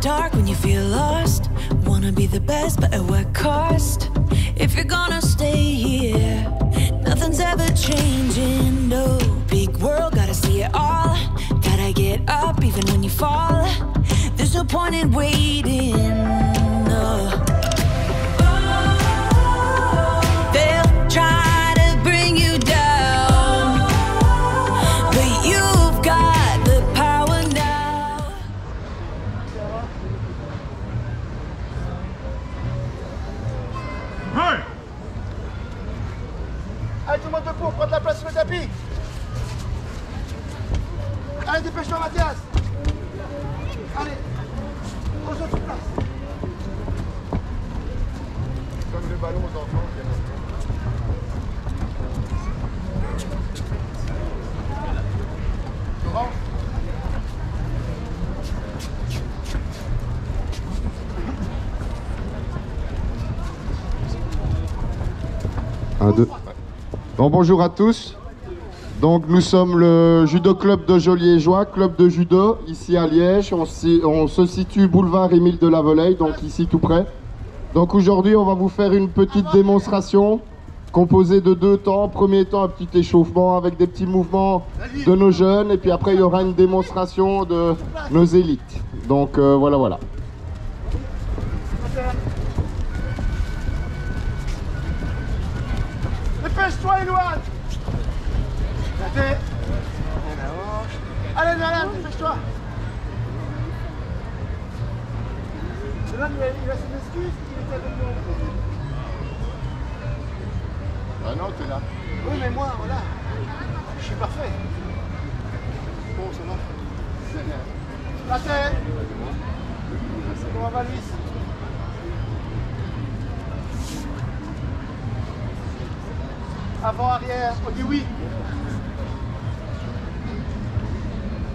dark when you feel lost. Wanna be the best, but at what cost? If you're gonna stay here, nothing's ever changing. No big world, gotta see it all. Gotta get up even when you fall. There's no point in waiting. No. Bon, bonjour à tous. Donc nous sommes le judo club de Joliégeois, club de judo ici à Liège. On se situe boulevard Émile de la Volaille, donc ici tout près. Donc aujourd'hui on va vous faire une petite démonstration composée de deux temps. Premier temps un petit échauffement avec des petits mouvements de nos jeunes et puis après il y aura une démonstration de nos élites. Donc euh, voilà voilà. Dépêche-toi, Elouane Allez, Allez, Nolan, dépêche-toi Nolan, il a, son excuse, il était avec moi. Ah non, t'es là. Oui, mais moi, voilà. Je suis parfait. Bon, ça va. La tête Comment va, Avant, arrière, on dit oui.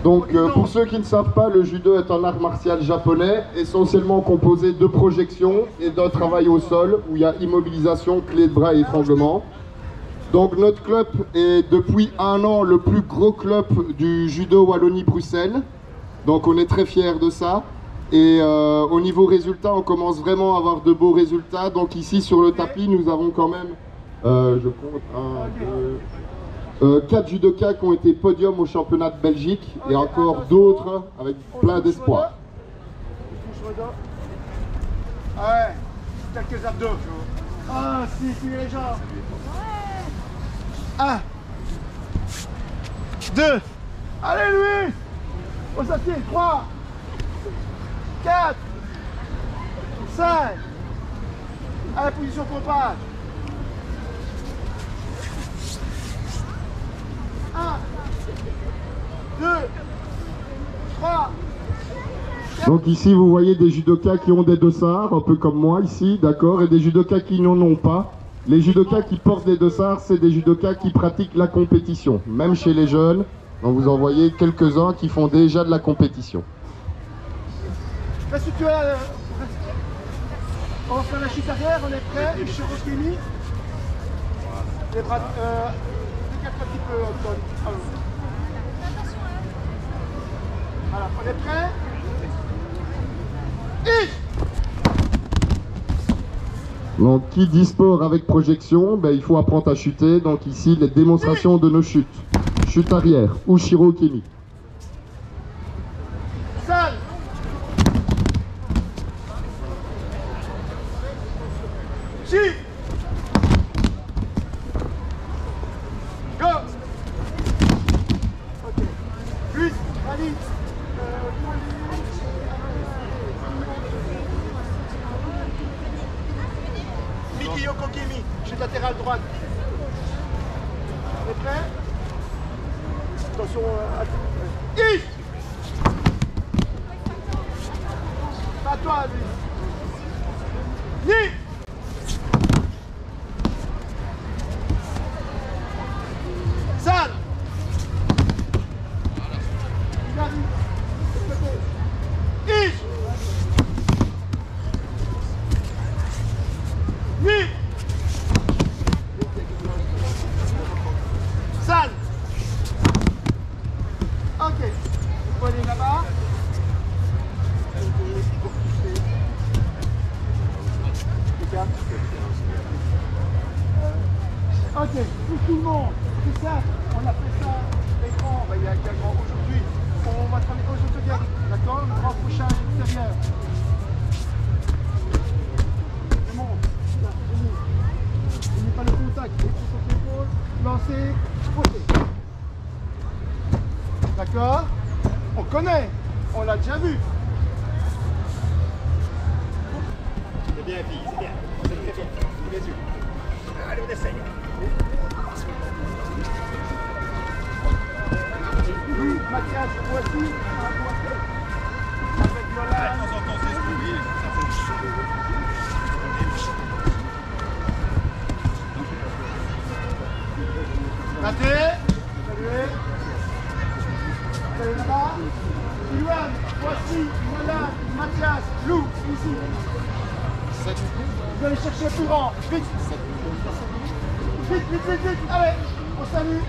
Donc euh, pour ceux qui ne savent pas, le judo est un art martial japonais essentiellement composé de projections et d'un travail au sol où il y a immobilisation, clé de bras et étranglement. Donc notre club est depuis un an le plus gros club du judo Wallonie-Bruxelles. Donc on est très fiers de ça. Et euh, au niveau résultat, on commence vraiment à avoir de beaux résultats. Donc ici sur le tapis, nous avons quand même, euh, je compte, un, deux, euh, quatre judokas qui ont été podium au championnat de Belgique et encore d'autres avec plein d'espoir. Quelques abdos. Ah, si, si, les jambes. Un. Deux. Allez, Louis. On s'assied. Trois. Quatre. Cinq. Allez, position pompage. Un. Deux. Trois. Donc ici vous voyez des judokas qui ont des dossards, un peu comme moi ici, d'accord, et des judokas qui n'en ont pas. Les judokas qui portent des dossards, c'est des judokas qui pratiquent la compétition, même chez les jeunes. Donc vous en voyez quelques-uns qui font déjà de la compétition. As. On faire la chute arrière, on est prêt. Les bras. Euh, décale un petit peu, Antoine. Alors. Voilà, on est prêt. Et Donc qui dit sport avec projection, ben, il faut apprendre à chuter. Donc ici les démonstrations de nos chutes. Chute arrière ou shirokemi. Salle. Chi. Go. Ok. Plus, Ali. Miki Yoko Kimi, chute latérale droite. Est prêt Attention euh, à... Hi Pas toi, lui. Ni tac, lancer, poser. D'accord On connaît, on l'a déjà vu. C'est bien, fille, c'est bien. Allez, on essaye. Mathias, voici. Avec violence. On entend, c'est ce qu'on dit. Ça Mathé, saluez. Salut là-bas. Iwan, voici, Nolan, Mathias, Lou, ici. Vous allez chercher grand, vite. Vite, vite, vite, vite, allez. On salue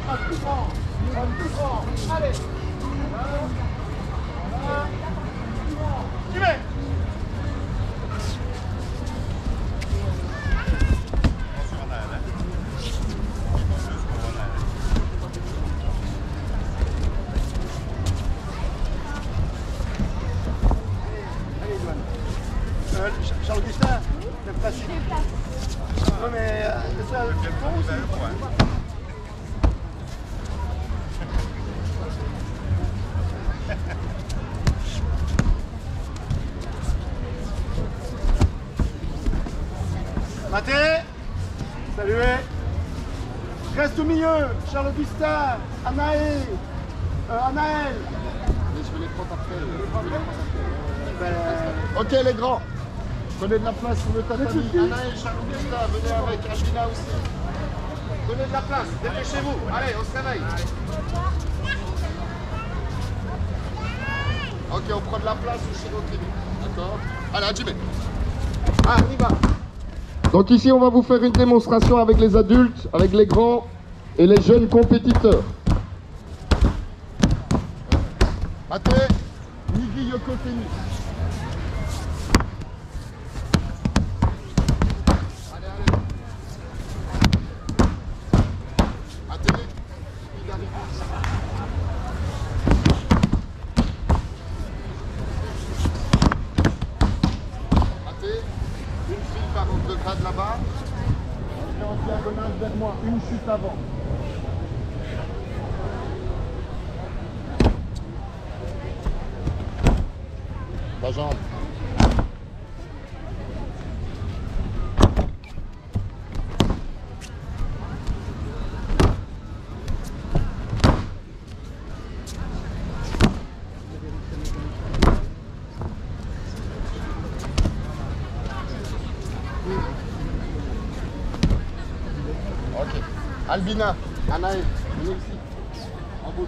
grand, un plus grand, allez. Voilà. Voilà. Grand. Mathé, saluez. Reste au milieu, Charles Augustin, Anaël, euh, Anaël. je vais les prendre après. Ben, Ok les grands, prenez de la place sur le tatami. Anna et Charles Augustin, venez avec Albina aussi. Prenez de la place, dépêchez-vous. Allez, on se réveille. Ok, on prend de la place au Chirokini. D'accord Allez, Adjibé. Ah, on y va. Donc ici, on va vous faire une démonstration avec les adultes, avec les grands et les jeunes compétiteurs. Allez, allez. Maté, il arrive. Maté, une file par de grade là-bas. Et en diagonale vers moi, une chute avant. La jambe. Ok. Albina, Anaël, ici. En bout.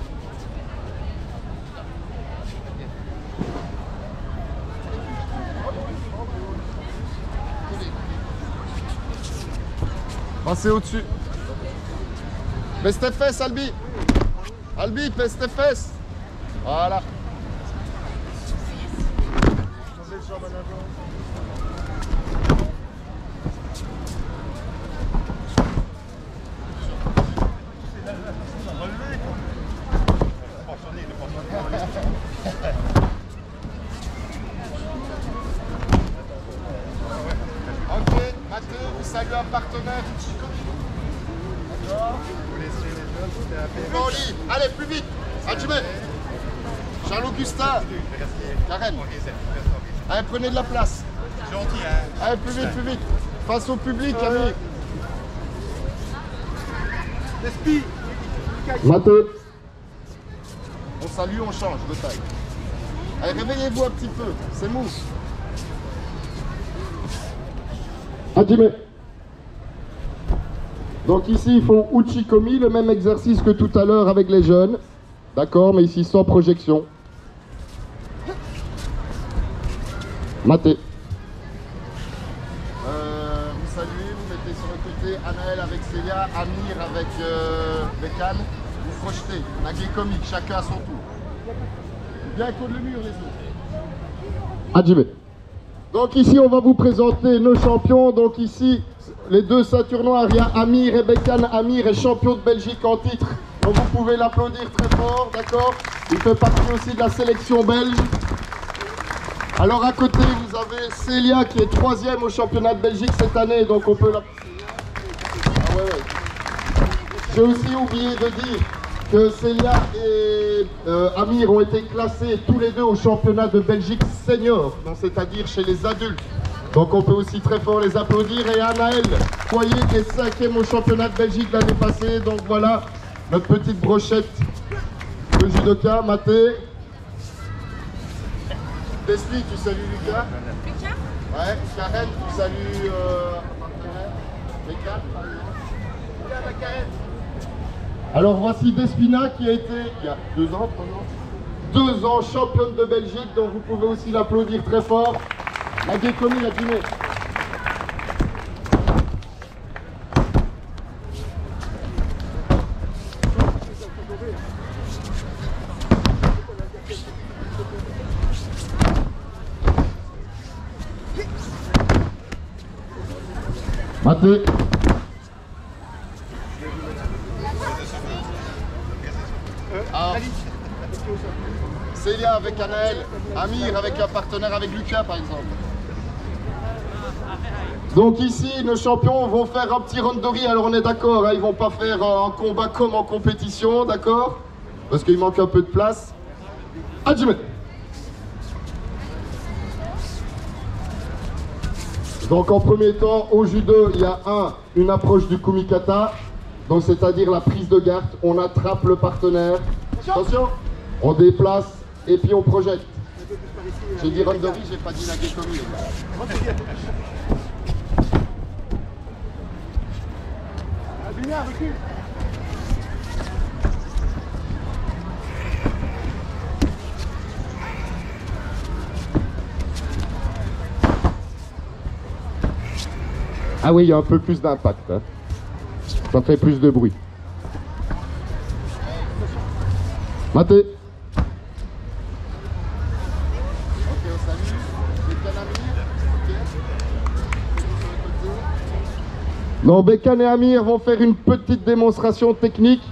Passez au-dessus. Baisse tes fesses, Albi. Albi, baisse tes fesses. Voilà. Forcené, le forcené. Ok, Mathieu, vous saluez un partenaire. D'accord Vous laissez les jeunes, c'était un peu. Bon, lit. Allez, plus vite. Adjumé. Charles-Augustin. Allez, prenez de la place. Gentil, hein. Allez, plus vite, plus vite. Face au public, ami. Lespi, Mathé. On salue, on change de taille. Allez, réveillez-vous un petit peu. C'est mou. Hajime. Donc ici, ils font Uchikomi, le même exercice que tout à l'heure avec les jeunes. D'accord, mais ici sans projection. Maté. Euh, vous saluez, vous mettez sur le côté Anaël avec Célia, Amir avec euh, Bécane. Vous projetez. Nagekomi, chacun à son tour. Bien contre le mur les autres. Adjibé. Donc ici, on va vous présenter nos champions. Donc ici, les deux ceintures noires, il y a Amir et Bécane. Amir est champion de Belgique en titre. Donc vous pouvez l'applaudir très fort, d'accord? Il fait partie aussi de la sélection belge. Alors à côté, vous avez Célia qui est troisième au championnat de Belgique cette année, donc on peut. Ah ouais. J'ai aussi oublié de dire que Célia et euh, Amir ont été classés tous les deux au championnat de Belgique senior, c'est-à-dire chez les adultes. Donc on peut aussi très fort les applaudir. Et Anaël Foyer qui est cinquième au championnat de Belgique l'année passée. Donc voilà notre petite brochette de judoka. Mathé. Leslie, tu salues Lucas Lucas Ouais. Karen, tu salues euh, Lucas Karen alors voici Despina qui a été, il y a deux ans, trois ans, deux ans championne de Belgique, donc vous pouvez aussi l'applaudir très fort. La Gécomie, la Guinée. Maté. Célia avec Anaël, Amir avec un partenaire avec Lucas par exemple. Donc ici, nos champions vont faire un petit randori, alors on est d'accord, hein, ils vont pas faire un combat comme en compétition, d'accord? Parce qu'il manque un peu de place. Adjime Donc en premier temps, au judo, il y a un, une approche du kumikata, donc c'est-à-dire la prise de garde, on attrape le partenaire. Attention On déplace et puis on projette. J'ai dit randori, j'ai pas dit la gekomi. Ah oui, il y a un peu plus d'impact. Hein. Ça fait plus de bruit. Maté. Donc Bekan et Amir vont faire une petite démonstration technique.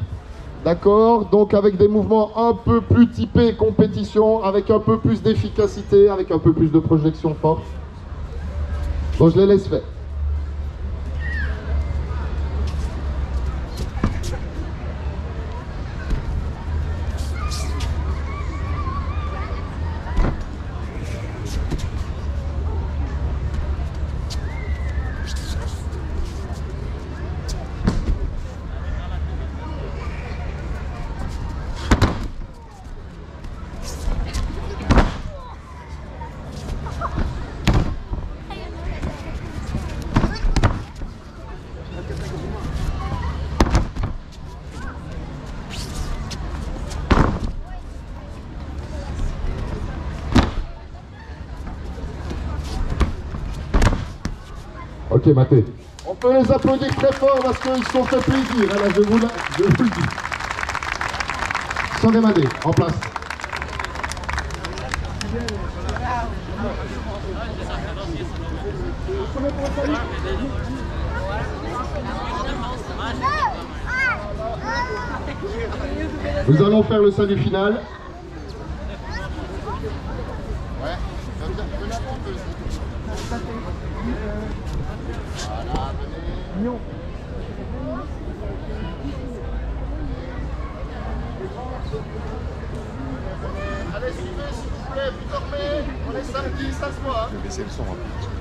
D'accord Donc avec des mouvements un peu plus typés compétition, avec un peu plus d'efficacité, avec un peu plus de projection forte. Donc je les laisse faire. Ok, Mathé. On peut les applaudir très fort parce qu'ils sont fait plaisir. Là, je vous, je vous le dis. Sandé en place. Nous allons faire le salut final. Allez, suivez s'il vous plaît, vous dormez, on est samedi, ça se voit. Je vais baisser le son un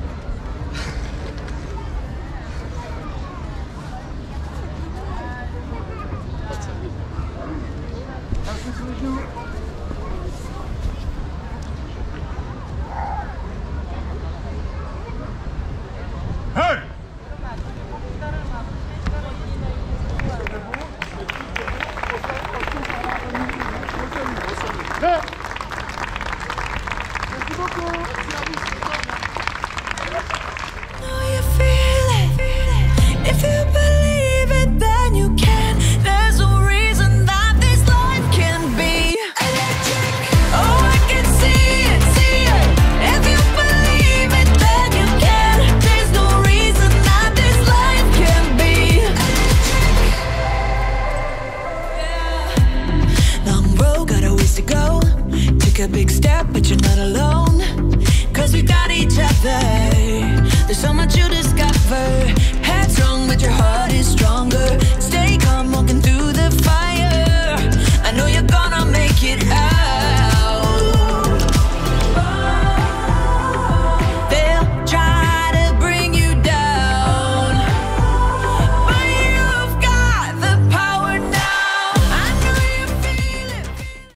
take a big step, but you're not alone. Cause we got each other. There's so much you discover. Headstrong, but your heart is stronger.